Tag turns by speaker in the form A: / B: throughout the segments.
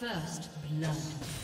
A: First blood.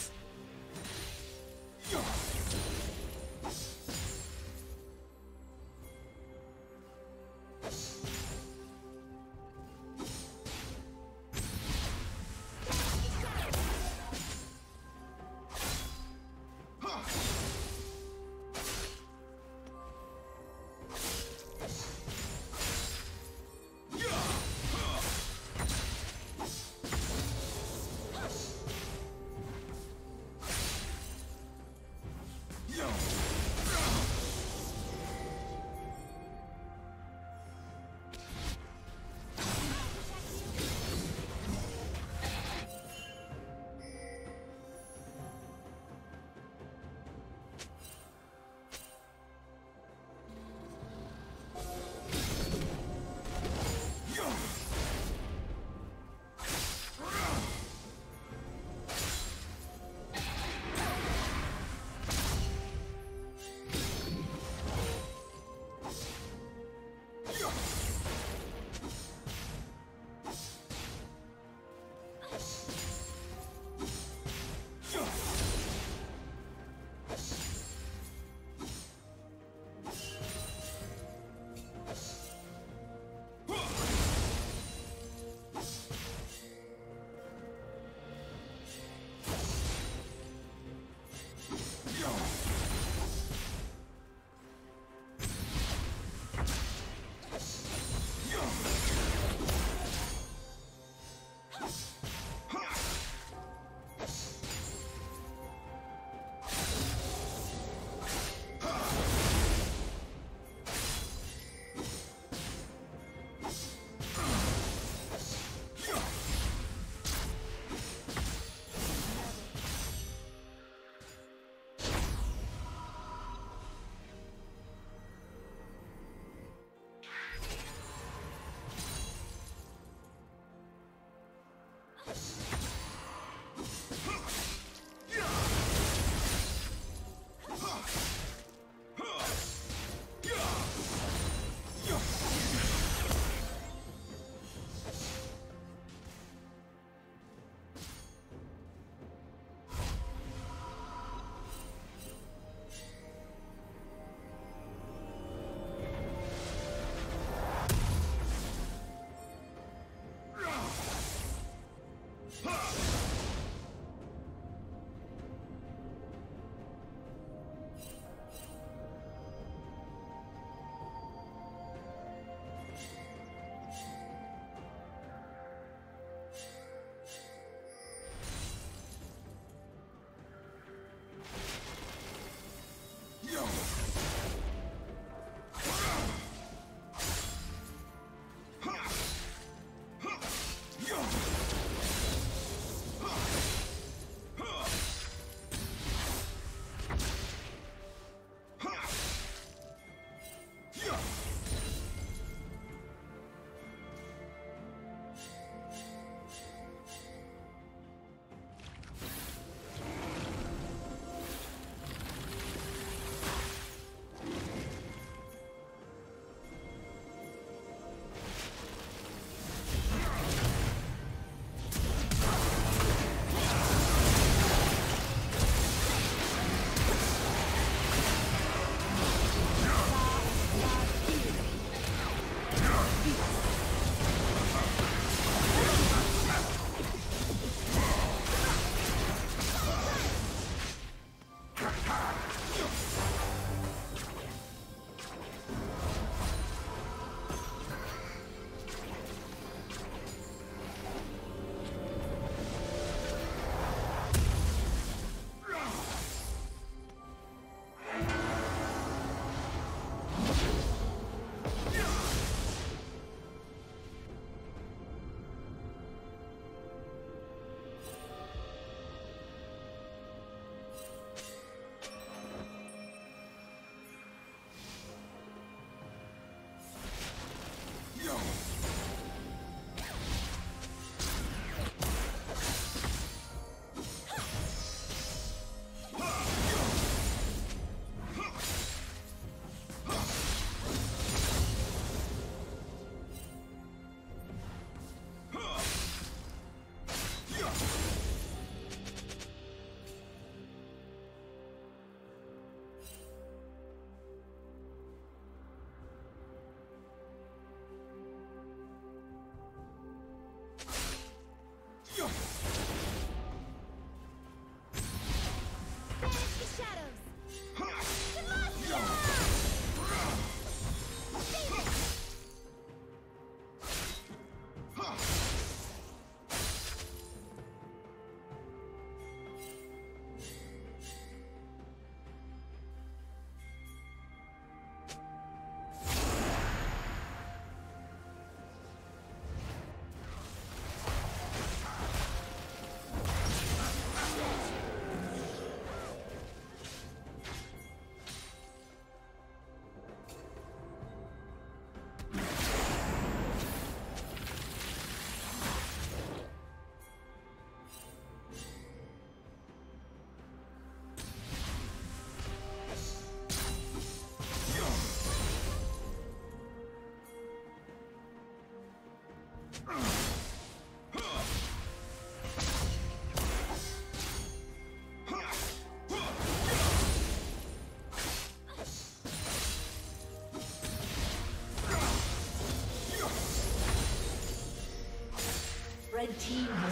A: Team has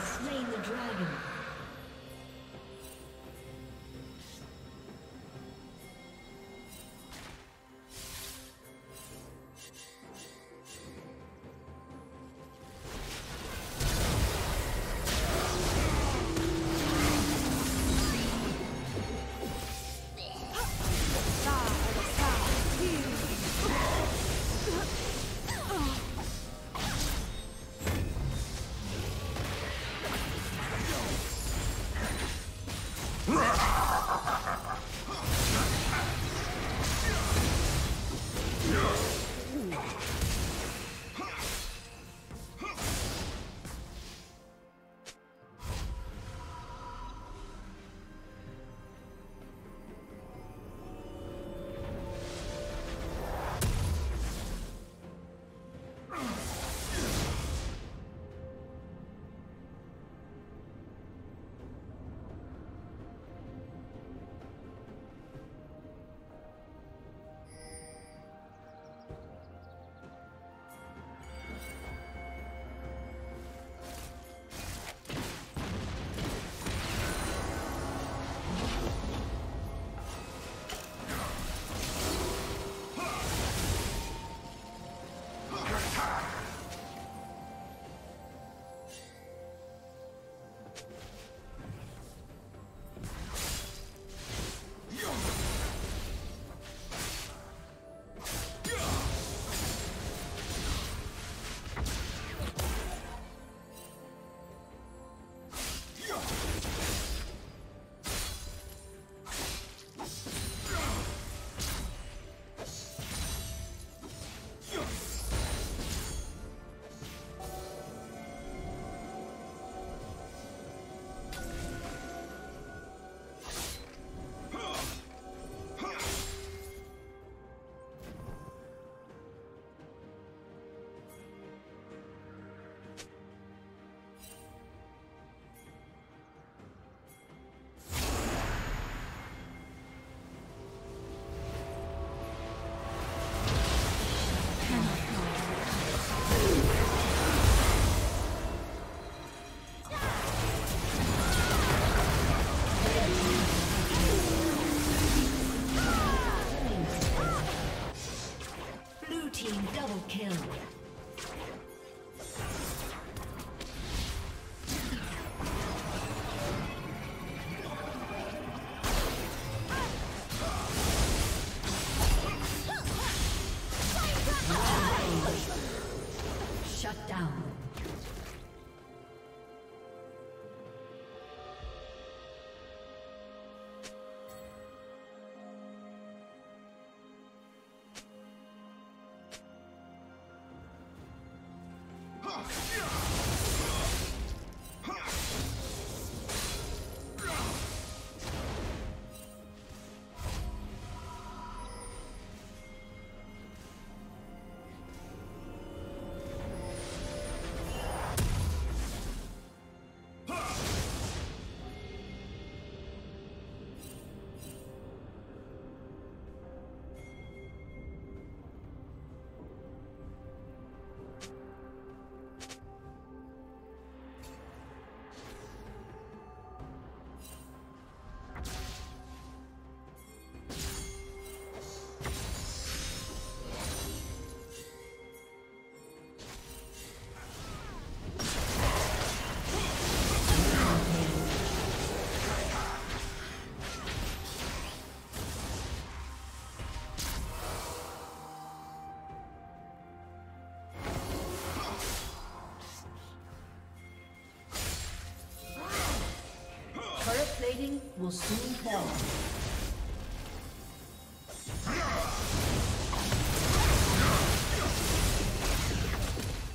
A: will soon fall.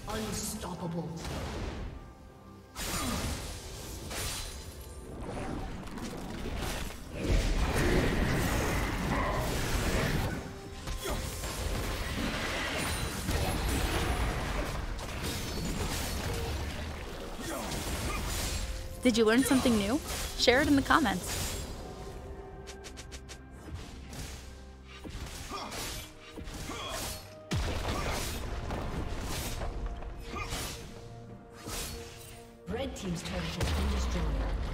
A: Unstoppable.
B: Did you learn something new? Share it in the comments.
A: Red Team's turret has been destroyed.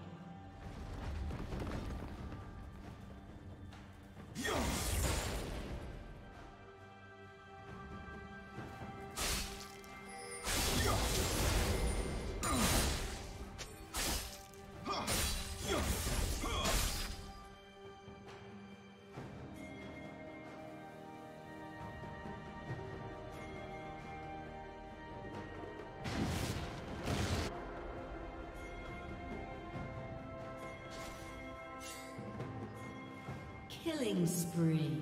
A: Killing spree.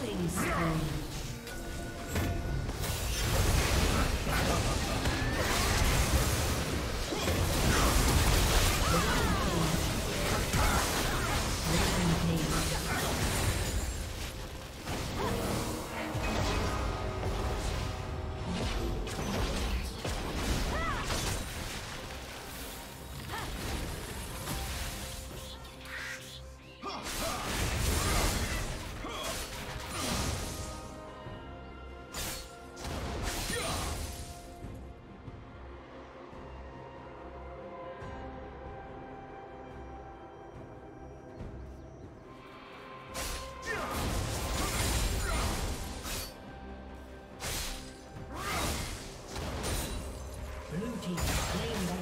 A: Killing spree. Blue team slain